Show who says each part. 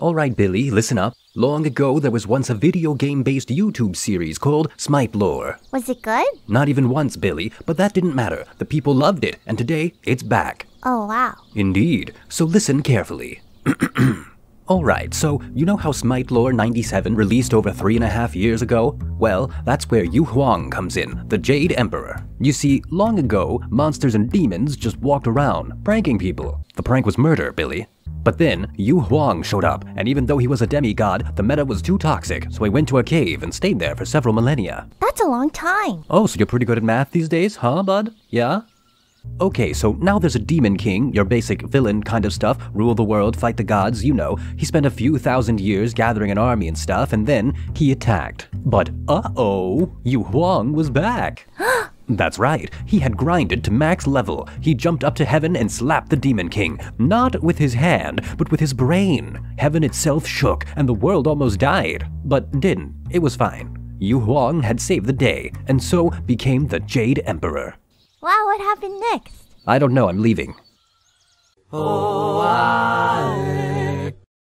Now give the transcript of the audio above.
Speaker 1: Alright, Billy, listen up. Long ago, there was once a video game based YouTube series called Smite Lore.
Speaker 2: Was it good?
Speaker 1: Not even once, Billy, but that didn't matter. The people loved it, and today it's back.
Speaker 2: Oh, wow.
Speaker 1: Indeed. So listen carefully. Alright, so you know how Smite Lore 97 released over three and a half years ago? Well, that's where Yu Huang comes in, the Jade Emperor. You see, long ago, monsters and demons just walked around, pranking people. The prank was murder, Billy. But then, Yu Huang showed up, and even though he was a demigod, the meta was too toxic, so he went to a cave and stayed there for several millennia.
Speaker 2: That's a long time.
Speaker 1: Oh, so you're pretty good at math these days, huh, bud? Yeah? Okay, so now there's a demon king, your basic villain kind of stuff, rule the world, fight the gods, you know. He spent a few thousand years gathering an army and stuff, and then he attacked. But uh-oh, Yu Huang was back. That's right, he had grinded to max level. He jumped up to heaven and slapped the Demon King. Not with his hand, but with his brain. Heaven itself shook, and the world almost died. But didn't. It was fine. Yu Huang had saved the day, and so became the Jade Emperor.
Speaker 2: Wow, what happened next?
Speaker 1: I don't know, I'm leaving.
Speaker 3: Oh, I